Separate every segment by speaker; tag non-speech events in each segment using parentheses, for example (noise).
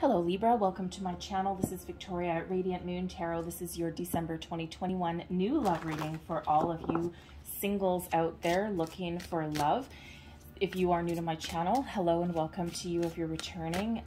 Speaker 1: Hello Libra, welcome to my channel. This is Victoria at Radiant Moon Tarot. This is your December 2021 new love reading for all of you singles out there looking for love. If you are new to my channel, hello and welcome to you if you're returning.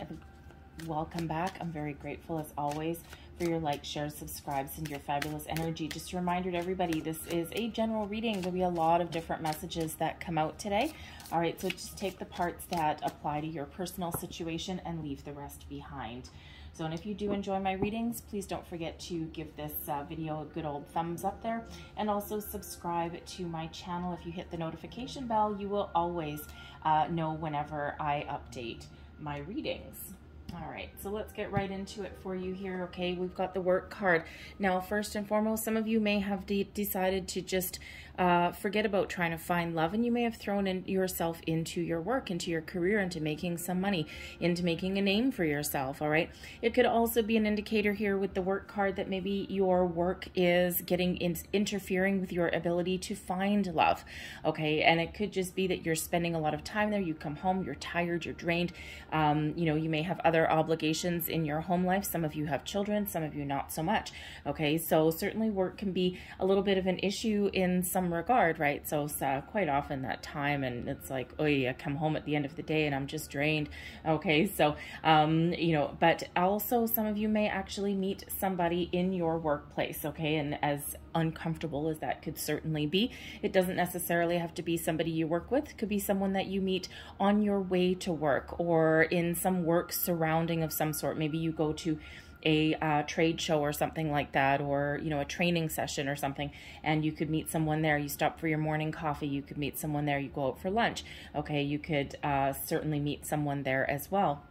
Speaker 1: Welcome back. I'm very grateful as always for your likes, shares, subscribes, and your fabulous energy. Just a reminder to everybody, this is a general reading. There'll be a lot of different messages that come out today. All right, so just take the parts that apply to your personal situation and leave the rest behind. So, and if you do enjoy my readings, please don't forget to give this uh, video a good old thumbs up there and also subscribe to my channel. If you hit the notification bell, you will always uh, know whenever I update my readings. All right, so let's get right into it for you here. Okay, we've got the work card. Now, first and foremost, some of you may have de decided to just uh, forget about trying to find love, and you may have thrown in yourself into your work, into your career, into making some money, into making a name for yourself. All right, it could also be an indicator here with the work card that maybe your work is getting in interfering with your ability to find love. Okay, and it could just be that you're spending a lot of time there. You come home, you're tired, you're drained. Um, you know, you may have other other obligations in your home life. Some of you have children, some of you not so much. Okay, so certainly work can be a little bit of an issue in some regard, right? So uh, quite often that time and it's like, oh yeah, I come home at the end of the day and I'm just drained. Okay, so, um, you know, but also some of you may actually meet somebody in your workplace, okay? And as uncomfortable as that could certainly be. It doesn't necessarily have to be somebody you work with. It could be someone that you meet on your way to work or in some work surrounding of some sort. Maybe you go to a uh, trade show or something like that or you know a training session or something and you could meet someone there you stop for your morning coffee you could meet someone there you go out for lunch okay you could uh, certainly meet someone there as well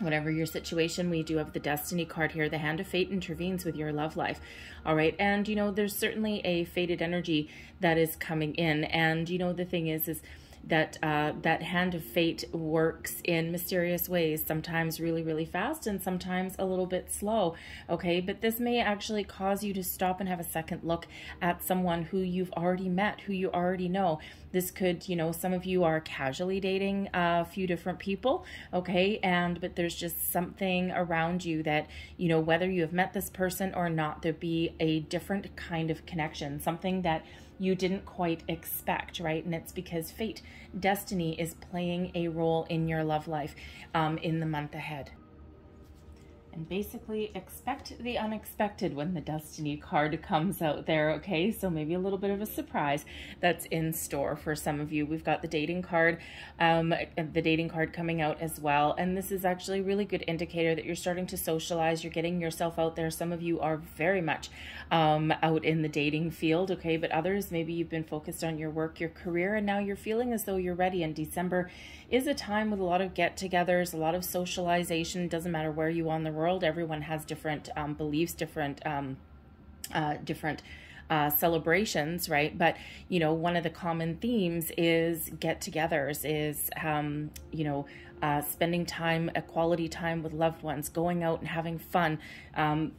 Speaker 1: whatever your situation, we do have the destiny card here. The hand of fate intervenes with your love life. All right. And, you know, there's certainly a faded energy that is coming in. And, you know, the thing is, is that uh, that hand of fate works in mysterious ways, sometimes really, really fast and sometimes a little bit slow. Okay, but this may actually cause you to stop and have a second look at someone who you've already met, who you already know. This could, you know, some of you are casually dating a few different people, okay, and but there's just something around you that, you know, whether you have met this person or not, there be a different kind of connection, something that you didn't quite expect, right? And it's because fate, destiny is playing a role in your love life um, in the month ahead and basically expect the unexpected when the destiny card comes out there okay? So maybe a little bit of a surprise that's in store for some of you. We've got the dating card um, the dating card coming out as well. And this is actually a really good indicator that you're starting to socialize. You're getting yourself out there. Some of you are very much um, out in the dating field okay? But others maybe you've been focused on your work your career and now you're feeling as though you're ready. And December is a time with a lot of get-togethers a lot of socialization. Doesn't matter where you on the world. Everyone has different um, beliefs, different um, uh, different uh, celebrations, right? But you know, one of the common themes is get-togethers, is um, you know, uh, spending time, a quality time with loved ones, going out and having fun. Um,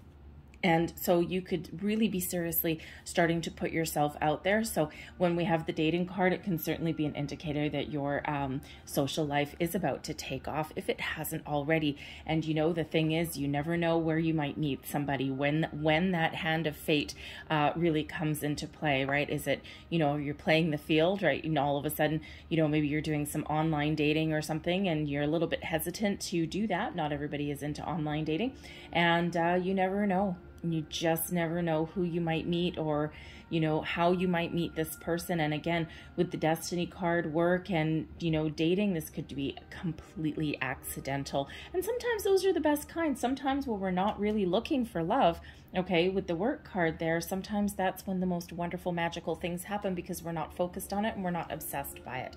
Speaker 1: and so you could really be seriously starting to put yourself out there. So when we have the dating card, it can certainly be an indicator that your um, social life is about to take off if it hasn't already. And you know, the thing is, you never know where you might meet somebody when, when that hand of fate uh, really comes into play, right? Is it, you know, you're playing the field, right? And all of a sudden, you know, maybe you're doing some online dating or something and you're a little bit hesitant to do that. Not everybody is into online dating and uh, you never know you just never know who you might meet or you know how you might meet this person. And again with the destiny card work and you know dating this could be completely accidental. And sometimes those are the best kinds. Sometimes when we're not really looking for love okay with the work card there sometimes that's when the most wonderful magical things happen because we're not focused on it and we're not obsessed by it.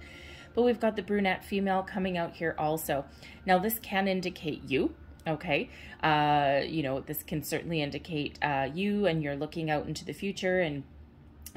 Speaker 1: But we've got the brunette female coming out here also. Now this can indicate you Okay, uh, you know, this can certainly indicate uh, you and you're looking out into the future and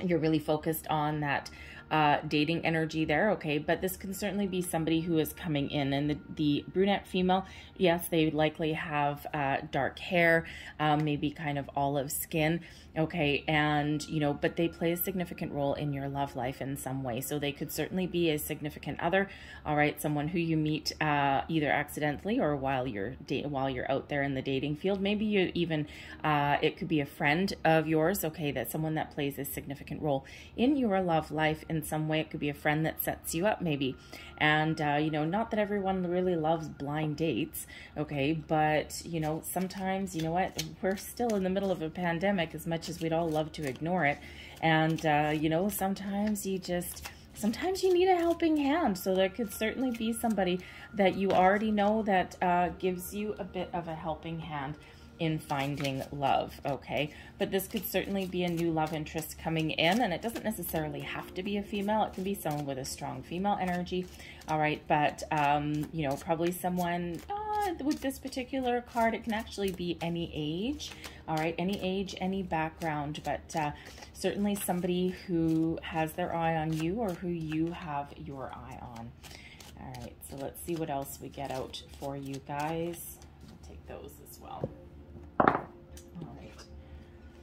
Speaker 1: you're really focused on that uh, dating energy there, okay? But this can certainly be somebody who is coming in. And the, the brunette female, yes, they likely have uh, dark hair, um, maybe kind of olive skin, okay? And, you know, but they play a significant role in your love life in some way. So they could certainly be a significant other, all right? Someone who you meet uh, either accidentally or while you're while you're out there in the dating field. Maybe you even, uh, it could be a friend of yours, okay? That someone that plays a significant role in your love life in some way. It could be a friend that sets you up, maybe. And, uh, you know, not that everyone really loves blind dates, okay, but, you know, sometimes, you know what, we're still in the middle of a pandemic as much as we'd all love to ignore it. And, uh, you know, sometimes you just sometimes you need a helping hand. So there could certainly be somebody that you already know that uh, gives you a bit of a helping hand in finding love, okay? But this could certainly be a new love interest coming in, and it doesn't necessarily have to be a female. It can be someone with a strong female energy, all right? But, um, you know, probably someone uh, with this particular card, it can actually be any age, all right? Any age, any background, but uh, certainly somebody who has their eye on you or who you have your eye on. All right, so let's see what else we get out for you guys. I'll take those as well. All right.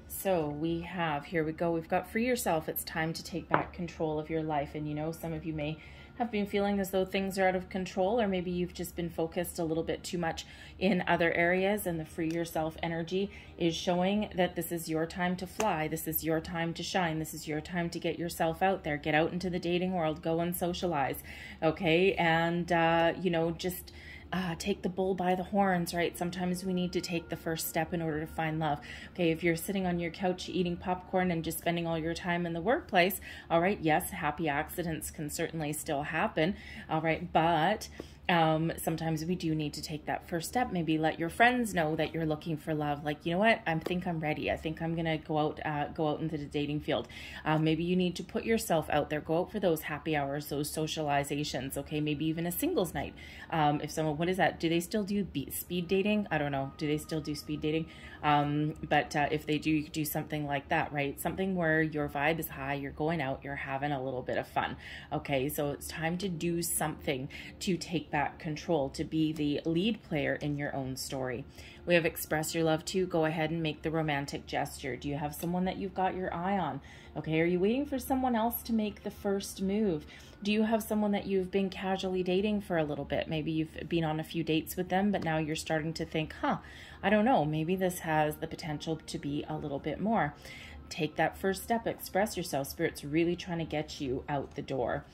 Speaker 1: So we have, here we go, we've got free yourself. It's time to take back control of your life. And you know, some of you may have been feeling as though things are out of control, or maybe you've just been focused a little bit too much in other areas, and the free yourself energy is showing that this is your time to fly. This is your time to shine. This is your time to get yourself out there. Get out into the dating world. Go and socialize. Okay. And, uh, you know, just uh, take the bull by the horns, right? Sometimes we need to take the first step in order to find love. Okay, if you're sitting on your couch eating popcorn and just spending all your time in the workplace, all right, yes, happy accidents can certainly still happen, all right, but um, sometimes we do need to take that first step. Maybe let your friends know that you're looking for love. Like, you know what? I think I'm ready. I think I'm gonna go out, uh, go out into the dating field. Uh, maybe you need to put yourself out there. Go out for those happy hours, those socializations. Okay, maybe even a singles night. Um, if someone, what is that? Do they still do speed dating? I don't know. Do they still do speed dating? Um, but uh, if they do, you could do something like that, right? Something where your vibe is high. You're going out. You're having a little bit of fun. Okay, so it's time to do something to take back control, to be the lead player in your own story. We have express your love to. Go ahead and make the romantic gesture. Do you have someone that you've got your eye on? Okay, are you waiting for someone else to make the first move? Do you have someone that you've been casually dating for a little bit? Maybe you've been on a few dates with them, but now you're starting to think, huh, I don't know, maybe this has the potential to be a little bit more take that first step, express yourself. Spirit's really trying to get you out the door.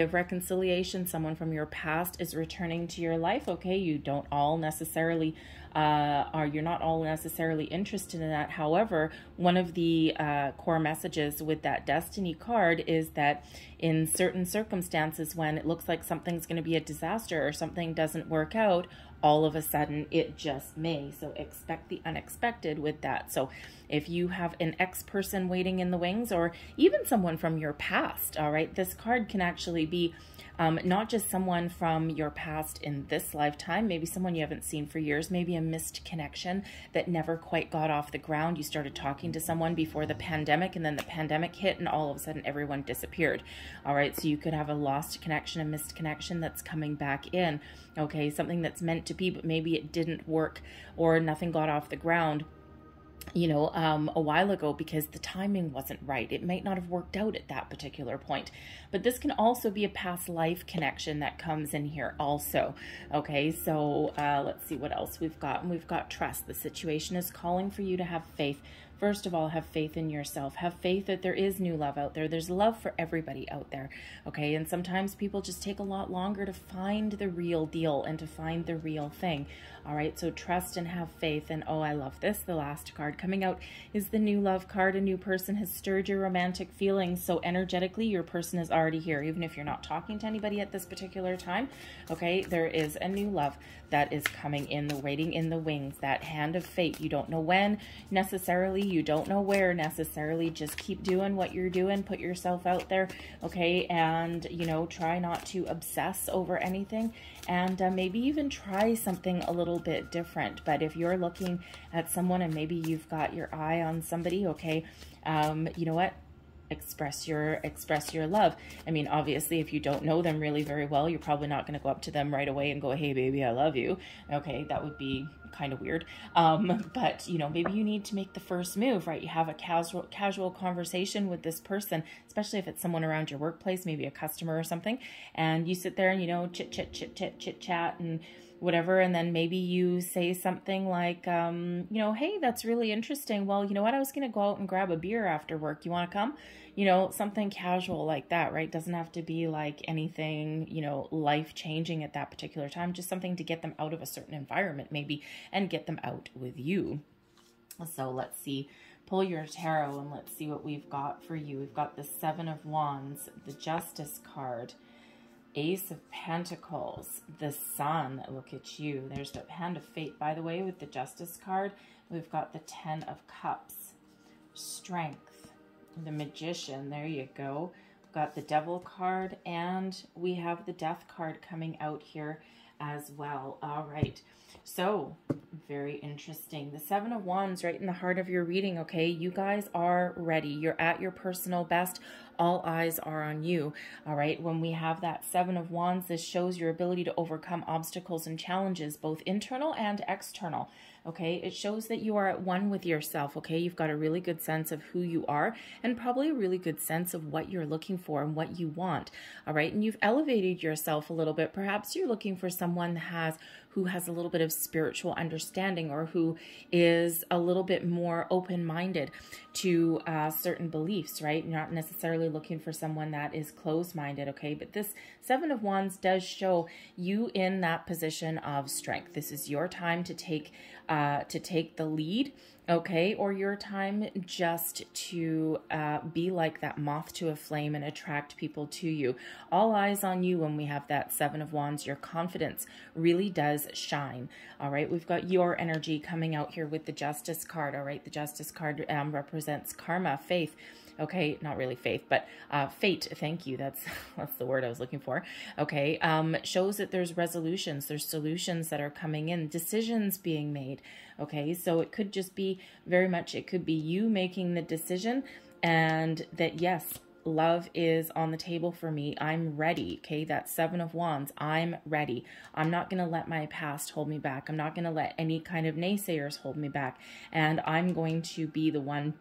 Speaker 1: Have reconciliation. Someone from your past is returning to your life. Okay, you don't all necessarily uh, are you're not all necessarily interested in that. However, one of the uh, core messages with that destiny card is that in certain circumstances, when it looks like something's going to be a disaster or something doesn't work out, all of a sudden it just may. So expect the unexpected with that. So if you have an ex person waiting in the wings or even someone from your past, all right, this card can actually be um, not just someone from your past in this lifetime, maybe someone you haven't seen for years, maybe a missed connection that never quite got off the ground. You started talking to someone before the pandemic, and then the pandemic hit, and all of a sudden everyone disappeared. All right, so you could have a lost connection, a missed connection that's coming back in. Okay, something that's meant to be, but maybe it didn't work or nothing got off the ground you know, um, a while ago because the timing wasn't right. It might not have worked out at that particular point. But this can also be a past life connection that comes in here also. Okay, so uh, let's see what else we've got. And we've got trust. The situation is calling for you to have faith First of all, have faith in yourself. Have faith that there is new love out there. There's love for everybody out there. Okay. And sometimes people just take a lot longer to find the real deal and to find the real thing. All right. So trust and have faith. And oh, I love this. The last card coming out is the new love card. A new person has stirred your romantic feelings. So energetically, your person is already here. Even if you're not talking to anybody at this particular time. Okay. There is a new love that is coming in the waiting in the wings, that hand of fate. You don't know when necessarily you don't know where necessarily. Just keep doing what you're doing. Put yourself out there, okay? And, you know, try not to obsess over anything. And uh, maybe even try something a little bit different. But if you're looking at someone and maybe you've got your eye on somebody, okay, um, you know what? express your express your love i mean obviously if you don't know them really very well you're probably not going to go up to them right away and go hey baby i love you okay that would be kind of weird. Um, (laughs) but you know maybe you need to make the first move right? You have a casual casual conversation with this person especially if it's someone around your workplace maybe a customer or something and you sit there and you know chit chit chit chit chit chat and whatever and then maybe you say something like um, you know hey that's really interesting. Well you know what? I was going to go out and grab a beer after work. You want to come you know something casual like that right doesn't have to be like anything you know life changing at that particular time just something to get them out of a certain environment maybe and get them out with you so let's see pull your tarot and let's see what we've got for you we've got the seven of wands the justice card Ace of Pentacles, the Sun. Look at you. There's the Hand of Fate, by the way, with the Justice card. We've got the Ten of Cups, Strength, the Magician. There you go. We've got the Devil card, and we have the Death card coming out here as well. All right. So, very interesting. The Seven of Wands right in the heart of your reading, okay? You guys are ready. You're at your personal best all eyes are on you. All right. When we have that Seven of Wands, this shows your ability to overcome obstacles and challenges, both internal and external. Okay. It shows that you are at one with yourself. Okay. You've got a really good sense of who you are and probably a really good sense of what you're looking for and what you want. All right. And you've elevated yourself a little bit. Perhaps you're looking for someone that has who has a little bit of spiritual understanding or who is a little bit more open minded to uh, certain beliefs, right? You're not necessarily looking for someone that is closed minded, okay? But this Seven of Wands does show you in that position of strength. This is your time to take uh, to take the lead okay? Or your time just to uh, be like that moth to a flame and attract people to you. All eyes on you when we have that Seven of Wands. Your confidence really does shine, all right? We've got your energy coming out here with the Justice card, all right? The Justice card um, represents karma, faith, okay not really faith but uh, fate thank you that's (laughs) that's the word i was looking for okay um, shows that there's resolutions there's solutions that are coming in decisions being made Okay, so it could just be very much, it could be you making the decision and that, yes, love is on the table for me. I'm ready. Okay, that seven of wands. I'm ready. I'm not going to let my past hold me back. I'm not going to let any kind of naysayers hold me back. And I'm going to be the one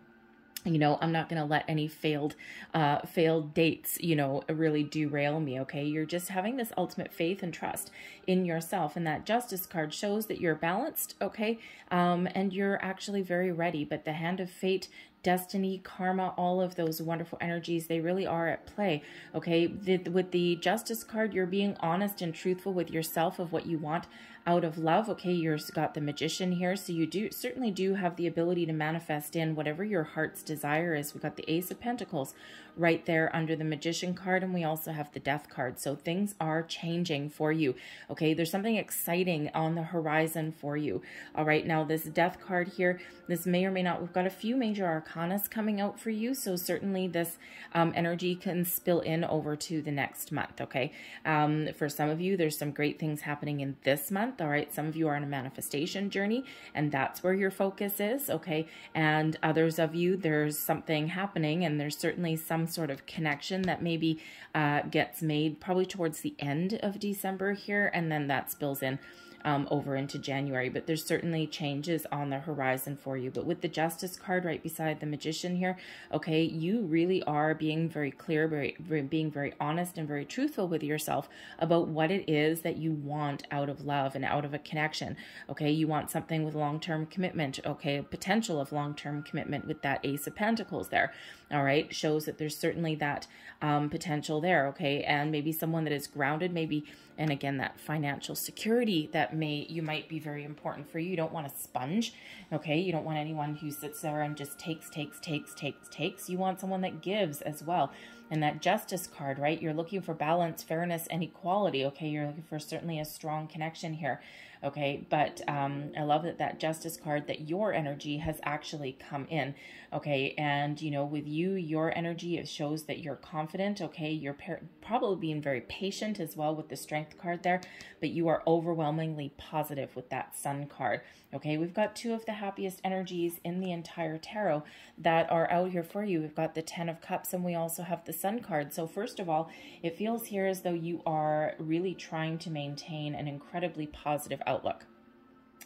Speaker 1: you know i'm not going to let any failed uh failed dates you know really derail me okay you're just having this ultimate faith and trust in yourself and that justice card shows that you're balanced okay um and you're actually very ready but the hand of fate destiny, karma, all of those wonderful energies, they really are at play. Okay, the, with the justice card, you're being honest and truthful with yourself of what you want out of love. Okay, you've got the magician here, so you do certainly do have the ability to manifest in whatever your heart's desire is. We've got the Ace of Pentacles right there under the magician card, and we also have the death card. So things are changing for you. Okay, there's something exciting on the horizon for you. All right, now this death card here, this may or may not, we've got a few major arcanas coming out for you. So certainly this um, energy can spill in over to the next month, okay? Um, for some of you, there's some great things happening in this month, all right? Some of you are on a manifestation journey, and that's where your focus is, okay? And others of you, there's something happening, and there's certainly some sort of connection that maybe uh, gets made probably towards the end of December here, and then that spills in um, over into January. But there's certainly changes on the horizon for you. But with the Justice card right beside the Magician here, okay, you really are being very clear, very, very being very honest and very truthful with yourself about what it is that you want out of love and out of a connection. Okay, you want something with long-term commitment. Okay, potential of long-term commitment with that Ace of Pentacles there. All right, shows that there's certainly that um, potential there. Okay, and maybe someone that is grounded, maybe and again that financial security that may you might be very important for you you don't want a sponge okay you don't want anyone who sits there and just takes takes takes takes takes you want someone that gives as well And that justice card, right? You're looking for balance, fairness, and equality. Okay, you're looking for certainly a strong connection here okay? But um, i love that that justice card that your energy has actually come in okay? And you know with you your energy it shows that you're confident okay? You're probably being very patient as well with the strength card there but you are overwhelmingly positive with that sun card okay? We've got two of the happiest energies in the entire tarot that are out here for you. We've got the ten of cups and we also have the sun card. So first of all it feels here as though you are really trying to maintain an incredibly positive outlook.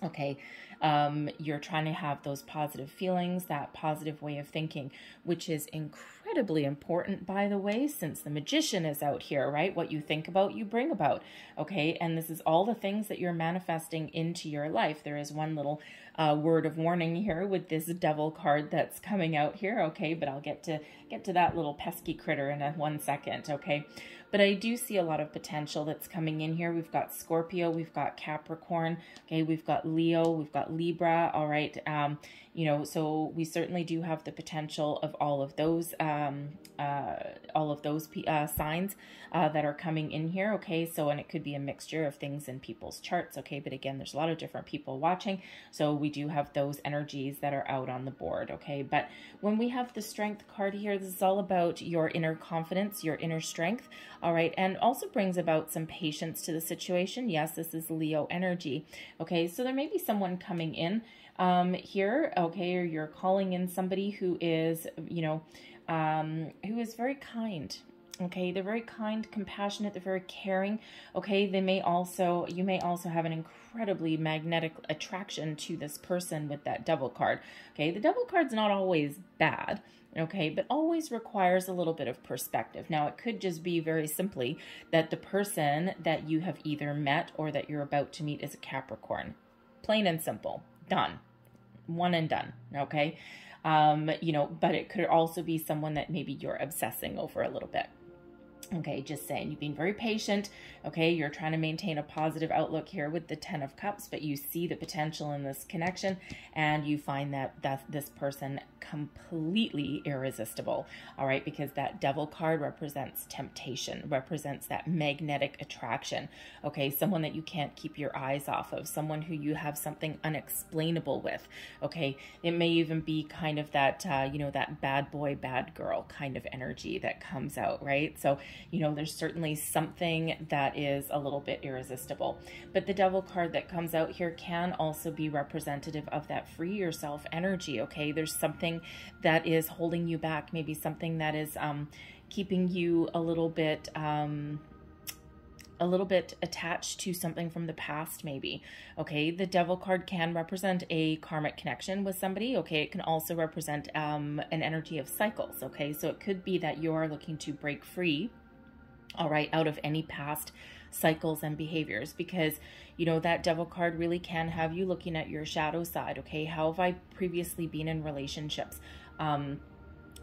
Speaker 1: Okay, um, you're trying to have those positive feelings, that positive way of thinking, which is incredibly important, by the way, since the magician is out here, right? What you think about, you bring about. Okay, and this is all the things that you're manifesting into your life. There is one little uh, word of warning here with this devil card that's coming out here. Okay, but I'll get to get to that little pesky critter in a one second. Okay. But I do see a lot of potential that's coming in here. We've got Scorpio, we've got Capricorn, okay, we've got Leo, we've got Libra, all right. Um, you know, so we certainly do have the potential of all of those, um, uh, all of those uh, signs uh, that are coming in here, okay? So, and it could be a mixture of things in people's charts, okay? But again, there's a lot of different people watching, so we do have those energies that are out on the board, okay? But when we have the strength card here, this is all about your inner confidence, your inner strength, all right? And also brings about some patience to the situation. Yes, this is Leo energy, okay? So there may be someone coming in um, here, okay, or you're calling in somebody who is, you know, um, who is very kind, okay? They're very kind compassionate they're very caring okay? They may also you may also have an incredibly magnetic attraction to this person with that devil card okay? The devil card's not always bad okay? But always requires a little bit of perspective. Now it could just be very simply that the person that you have either met or that you're about to meet is a capricorn. Plain and simple. Done one and done, okay? Um, you know, but it could also be someone that maybe you're obsessing over a little bit. Okay, just saying, you've been very patient. Okay, you're trying to maintain a positive outlook here with the Ten of Cups, but you see the potential in this connection and you find that, that this person completely irresistible. All right, because that Devil card represents temptation, represents that magnetic attraction. Okay, someone that you can't keep your eyes off of, someone who you have something unexplainable with. Okay, it may even be kind of that, uh, you know, that bad boy, bad girl kind of energy that comes out, right? So, you know, there's certainly something that is a little bit irresistible. But the devil card that comes out here can also be representative of that free yourself energy, okay? There's something that is holding you back, maybe something that is um, keeping you a little bit... Um, a little bit attached to something from the past, maybe. Okay, the devil card can represent a karmic connection with somebody. Okay, it can also represent um, an energy of cycles. Okay, so it could be that you are looking to break free all right, out of any past cycles and behaviors because you know that devil card really can have you looking at your shadow side okay? How have i previously been in relationships? Um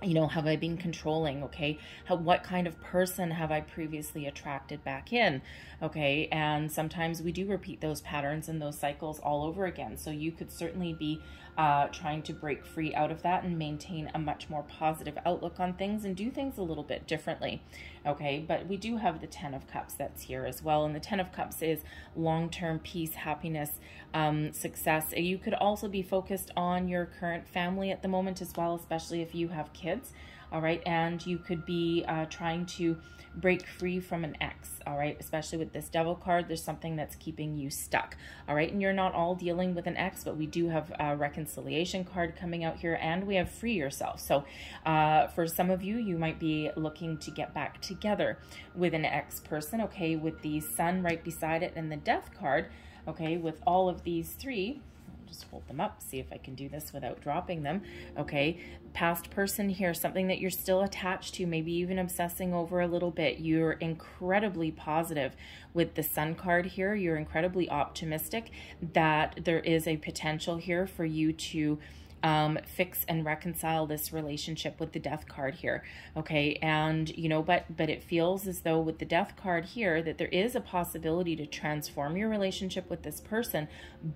Speaker 1: you know have i been controlling okay? How, what kind of person have i previously attracted back in okay? And sometimes we do repeat those patterns and those cycles all over again. So you could certainly be uh, trying to break free out of that and maintain a much more positive outlook on things and do things a little bit differently. Okay, but we do have the Ten of Cups that's here as well. And the Ten of Cups is long term peace, happiness, um, success. You could also be focused on your current family at the moment as well, especially if you have kids all right? And you could be uh, trying to break free from an ex, all right? Especially with this devil card, there's something that's keeping you stuck, all right? And you're not all dealing with an ex, but we do have a reconciliation card coming out here, and we have free yourself. So uh, for some of you, you might be looking to get back together with an ex person, okay? With the sun right beside it and the death card, okay? With all of these three, just hold them up, see if I can do this without dropping them. Okay, past person here, something that you're still attached to, maybe even obsessing over a little bit. You're incredibly positive with the sun card here. You're incredibly optimistic that there is a potential here for you to um, fix and reconcile this relationship with the death card here. Okay. And, you know, but, but it feels as though with the death card here that there is a possibility to transform your relationship with this person,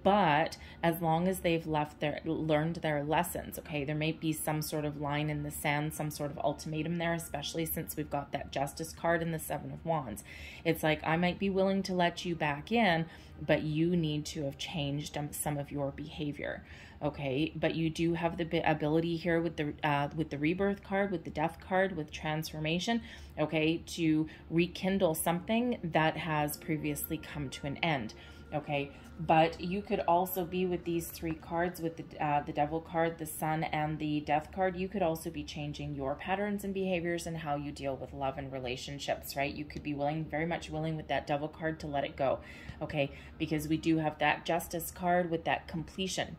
Speaker 1: but as long as they've left their, learned their lessons, okay, there may be some sort of line in the sand, some sort of ultimatum there, especially since we've got that justice card and the seven of wands. It's like, I might be willing to let you back in, but you need to have changed some of your behavior okay but you do have the ability here with the uh, with the rebirth card with the death card with transformation okay to rekindle something that has previously come to an end okay? But you could also be with these three cards with the uh, the devil card the sun and the death card. You could also be changing your patterns and behaviors and how you deal with love and relationships right? You could be willing very much willing with that devil card to let it go okay? Because we do have that justice card with that completion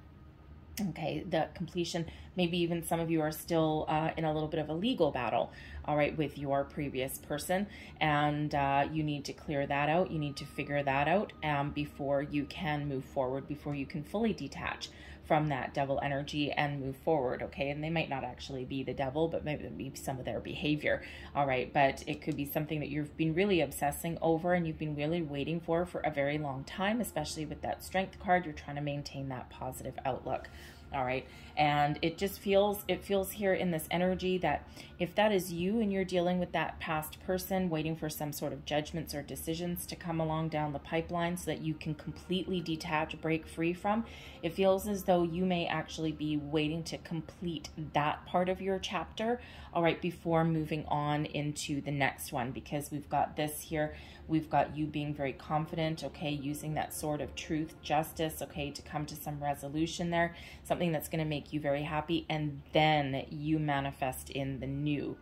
Speaker 1: okay the completion maybe even some of you are still uh, in a little bit of a legal battle all right with your previous person. And uh, you need to clear that out. You need to figure that out um, before you can move forward before you can fully detach from that devil energy and move forward, okay? And they might not actually be the devil, but maybe be some of their behavior, all right? But it could be something that you've been really obsessing over and you've been really waiting for for a very long time, especially with that strength card. You're trying to maintain that positive outlook, all right? And it just feels it feels here in this energy that if that is you and you're dealing with that past person waiting for some sort of judgments or decisions to come along down the pipeline so that you can completely detach break free from it feels as though you may actually be waiting to complete that part of your chapter all right before moving on into the next one because we've got this here We've got you being very confident, okay, using that sword of truth, justice, okay, to come to some resolution there, something that's going to make you very happy, and then you manifest in the new.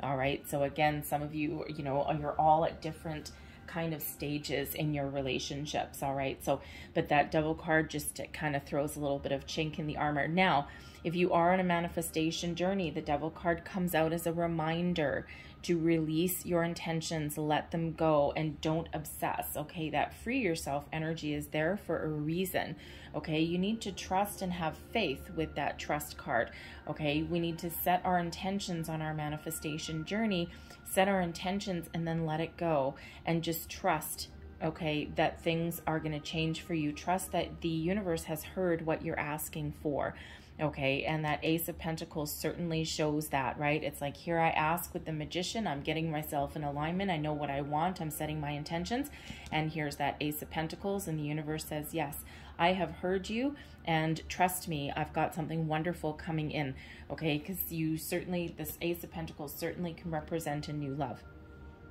Speaker 1: All right, so again, some of you, you know, you're all at different kind of stages in your relationships, all right? So, but that devil card just kind of throws a little bit of chink in the armor. Now, if you are on a manifestation journey, the devil card comes out as a reminder to release your intentions, let them go, and don't obsess. Okay, that free yourself energy is there for a reason. Okay, you need to trust and have faith with that trust card. Okay, we need to set our intentions on our manifestation journey, set our intentions, and then let it go and just trust okay, that things are going to change for you. Trust that the universe has heard what you're asking for. Okay, and that Ace of Pentacles certainly shows that, right? It's like here I ask with the Magician, I'm getting myself in alignment, I know what I want, I'm setting my intentions, and here's that Ace of Pentacles, and the universe says, yes, I have heard you, and trust me, I've got something wonderful coming in, okay? Because you certainly, this Ace of Pentacles certainly can represent a new love.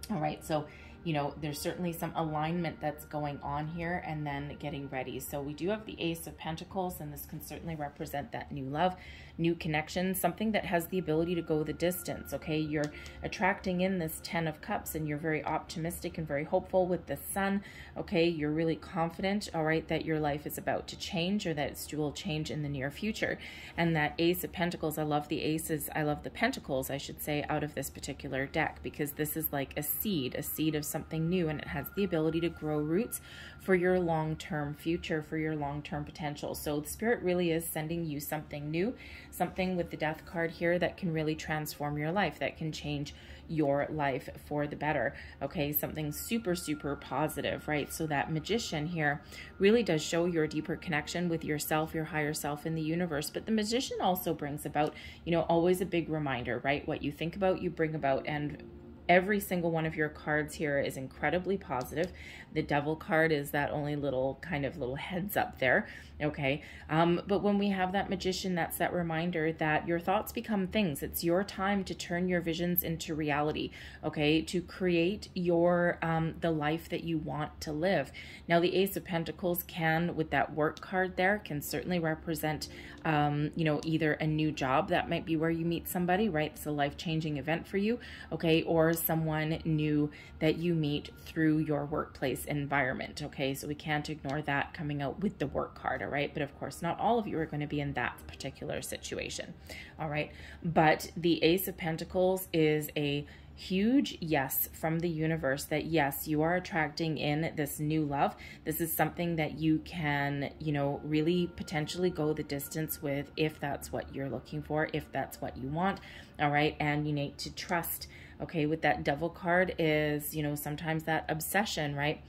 Speaker 1: All right, so you know, there's certainly some alignment that's going on here and then getting ready. So we do have the Ace of Pentacles, and this can certainly represent that new love new connection, something that has the ability to go the distance, okay? You're attracting in this 10 of cups and you're very optimistic and very hopeful with the sun, okay? You're really confident, all right, that your life is about to change or that it will change in the near future. And that ace of pentacles, I love the aces, I love the pentacles, I should say, out of this particular deck because this is like a seed, a seed of something new and it has the ability to grow roots for your long-term future, for your long-term potential. So the spirit really is sending you something new, something with the death card here that can really transform your life, that can change your life for the better. Okay, something super, super positive, right? So that magician here really does show your deeper connection with yourself, your higher self in the universe. But the magician also brings about, you know, always a big reminder, right? What you think about, you bring about. And every single one of your cards here is incredibly positive. The devil card is that only little kind of little heads up there, okay? Um, but when we have that magician, that's that reminder that your thoughts become things. It's your time to turn your visions into reality, okay? To create your, um, the life that you want to live. Now, the Ace of Pentacles can, with that work card there, can certainly represent, um, you know, either a new job, that might be where you meet somebody, right? It's a life-changing event for you, okay? Or someone new that you meet through your workplace environment, okay? So we can't ignore that coming out with the work card, all right? But of course, not all of you are going to be in that particular situation, all right? But the Ace of Pentacles is a huge yes from the universe that yes, you are attracting in this new love. This is something that you can, you know, really potentially go the distance with if that's what you're looking for, if that's what you want. All right. And you need to trust. Okay. With that devil card is, you know, sometimes that obsession, right?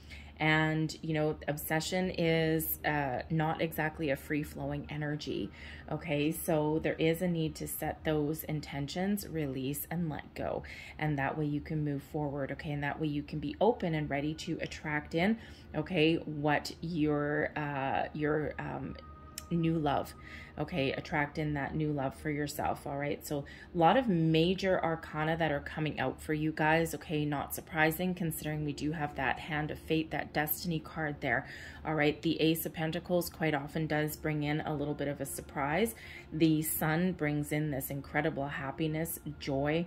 Speaker 1: And, you know, obsession is uh, not exactly a free flowing energy. Okay, so there is a need to set those intentions, release, and let go. And that way you can move forward. Okay, and that way you can be open and ready to attract in, okay, what your, uh, your, um, new love okay? Attract in that new love for yourself all right? So a lot of major arcana that are coming out for you guys okay? Not surprising considering we do have that hand of fate that destiny card there all right? The ace of pentacles quite often does bring in a little bit of a surprise. The sun brings in this incredible happiness joy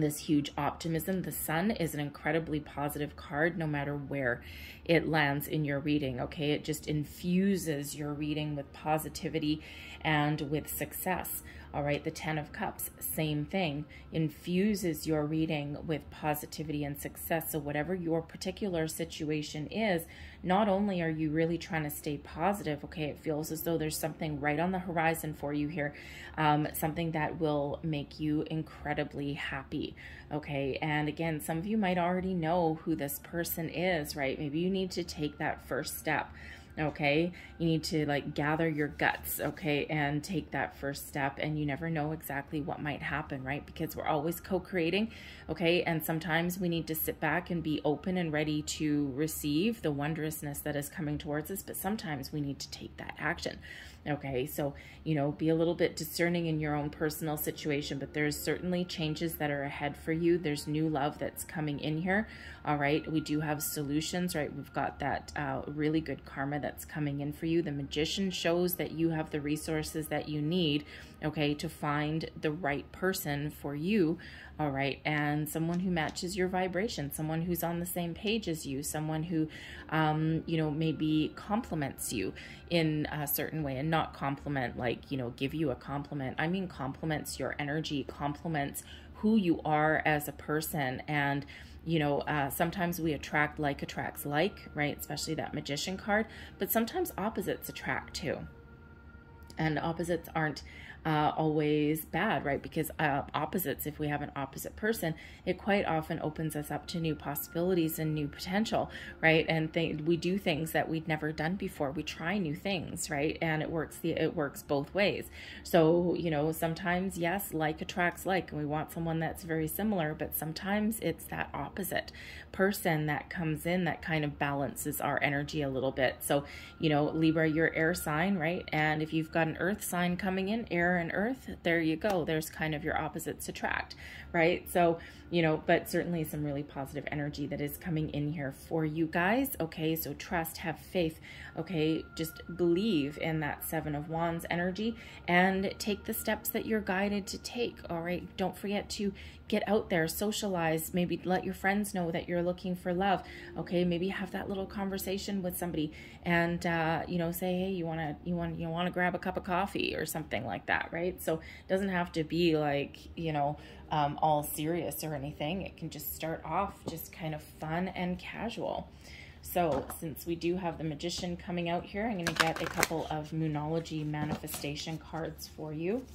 Speaker 1: this huge optimism. The sun is an incredibly positive card no matter where it lands in your reading, okay? It just infuses your reading with positivity and with success. All right, the Ten of Cups, same thing, infuses your reading with positivity and success. So, whatever your particular situation is, not only are you really trying to stay positive, okay, it feels as though there's something right on the horizon for you here, um, something that will make you incredibly happy, okay? And again, some of you might already know who this person is, right? Maybe you need to take that first step okay? You need to like gather your guts okay and take that first step and you never know exactly what might happen right? Because we're always co-creating okay? And sometimes we need to sit back and be open and ready to receive the wondrousness that is coming towards us but sometimes we need to take that action okay? So you know be a little bit discerning in your own personal situation but there's certainly changes that are ahead for you. There's new love that's coming in here all right we do have solutions right? We've got that uh, really good karma that's coming in for you. The magician shows that you have the resources that you need okay to find the right person for you all right? And someone who matches your vibration someone who's on the same page as you someone who um, you know maybe complements you in a certain way and not compliment like you know give you a compliment. I mean complements your energy complements who you are as a person and you know uh, sometimes we attract like attracts like right? Especially that magician card. But sometimes opposites attract too. And opposites aren't uh, always bad, right? Because uh, opposites, if we have an opposite person, it quite often opens us up to new possibilities and new potential, right? And we do things that we'd never done before. We try new things, right? And it works the it works both ways. So you know, sometimes yes, like attracts like, and we want someone that's very similar, but sometimes it's that opposite person that comes in that kind of balances our energy a little bit. So you know, Libra, your air sign, right? And if you've got an Earth sign coming in, air and earth, there you go. There's kind of your opposites attract, right? So, you know, but certainly some really positive energy that is coming in here for you guys. Okay, so trust, have faith. Okay, just believe in that Seven of Wands energy and take the steps that you're guided to take. All right, don't forget to get out there, socialize, maybe let your friends know that you're looking for love. Okay, maybe have that little conversation with somebody and uh, you know say, hey, you wanna you want you want to grab a cup of coffee or something like that, right? So it doesn't have to be like you know um, all serious or anything. It can just start off just kind of fun and casual. So since we do have the Magician coming out here, I'm going to get a couple of Moonology manifestation cards for you.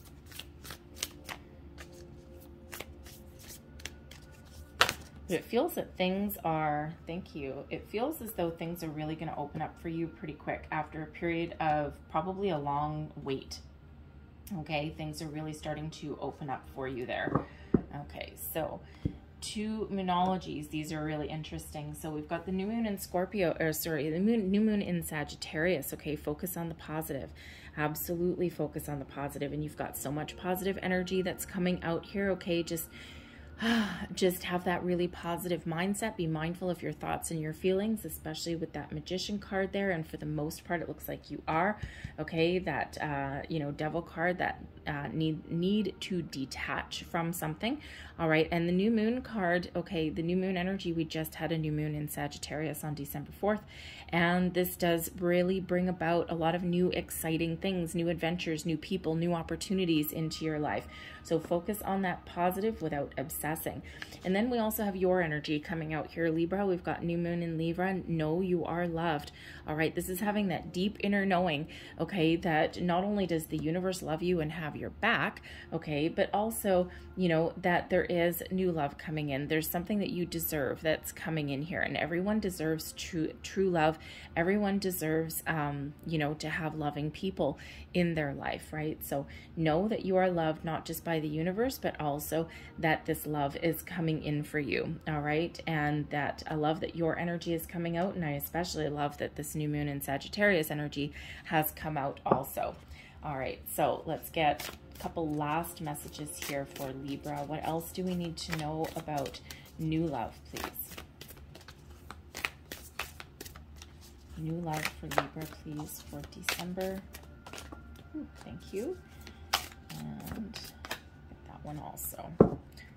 Speaker 1: But it feels that things are, thank you, it feels as though things are really going to open up for you pretty quick after a period of probably a long wait. Okay, things are really starting to open up for you there. Okay, so two moonologies. These are really interesting. So we've got the new moon in Scorpio, or sorry, the moon, new moon in Sagittarius. Okay, focus on the positive. Absolutely focus on the positive. And you've got so much positive energy that's coming out here. Okay, just (sighs) just have that really positive mindset. Be mindful of your thoughts and your feelings, especially with that magician card there. And for the most part, it looks like you are. Okay, that, uh, you know, devil card that uh, need, need to detach from something. All right, and the new moon card, okay, the new moon energy, we just had a new moon in Sagittarius on December 4th. And this does really bring about a lot of new exciting things, new adventures, new people, new opportunities into your life. So focus on that positive without obsessing. And then we also have your energy coming out here, Libra. We've got new moon in Libra. Know you are loved. All right. This is having that deep inner knowing, okay, that not only does the universe love you and have your back, okay, but also, you know, that there is new love coming in. There's something that you deserve that's coming in here. And everyone deserves true true love. Everyone deserves um, you know, to have loving people in their life, right? So know that you are loved not just by the universe, but also that this love is coming in for you, all right? And that I love that your energy is coming out, and I especially love that this new moon in Sagittarius energy has come out also. All right, so let's get a couple last messages here for Libra. What else do we need to know about new love, please? New love for Libra, please, for December. Ooh, thank you. And that one also.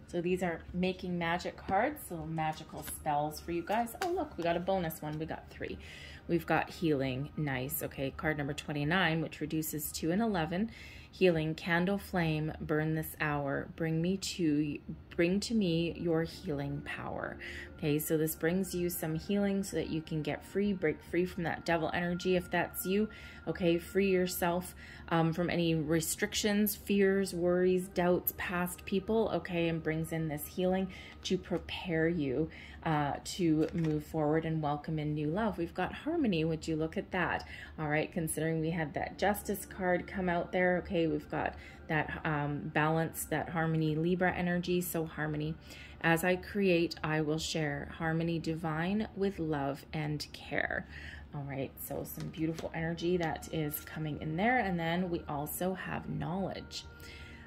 Speaker 1: So these are making magic cards, so magical spells for you guys. Oh, look, we got a bonus one. We got three. We've got healing. Nice. Okay, card number 29, which reduces to an 11. Healing, candle flame, burn this hour. Bring me to bring to me your healing power. Okay, so this brings you some healing so that you can get free, break free from that devil energy if that's you. Okay, free yourself um, from any restrictions, fears, worries, doubts, past people. Okay, and brings in this healing to prepare you uh, to move forward and welcome in new love. We've got harmony. Would you look at that? All right, considering we had that justice card come out there. Okay, we've got that um, balance, that harmony, Libra energy. So harmony. As I create, I will share harmony divine with love and care. All right, so some beautiful energy that is coming in there. And then we also have knowledge.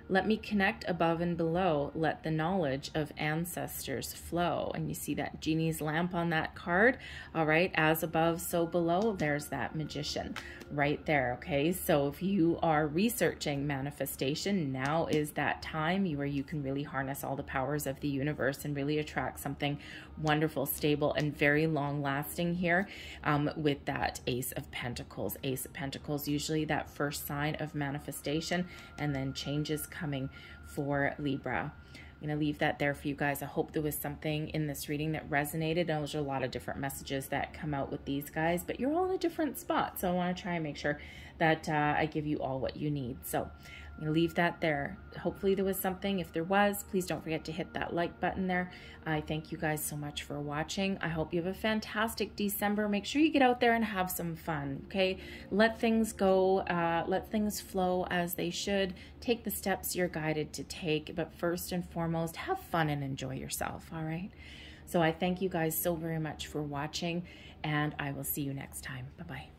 Speaker 1: Let me connect above and below. Let the knowledge of ancestors flow. And you see that genie's lamp on that card. All right, as above, so below. There's that magician right there. Okay, so if you are researching manifestation, now is that time where you can really harness all the powers of the universe and really attract something wonderful, stable, and very long lasting here um, with that Ace of Pentacles. Ace of Pentacles, usually that first sign of manifestation, and then changes coming for Libra. I'm going to leave that there for you guys. I hope there was something in this reading that resonated. There's a lot of different messages that come out with these guys, but you're all in a different spot. So I want to try and make sure that uh, I give you all what you need. So I'm going to leave that there. Hopefully there was something. If there was, please don't forget to hit that like button there. I thank you guys so much for watching. I hope you have a fantastic December. Make sure you get out there and have some fun, okay? Let things go. Uh, let things flow as they should. Take the steps you're guided to take. But first and foremost, have fun and enjoy yourself, all right? So I thank you guys so very much for watching, and I will see you next time. Bye-bye.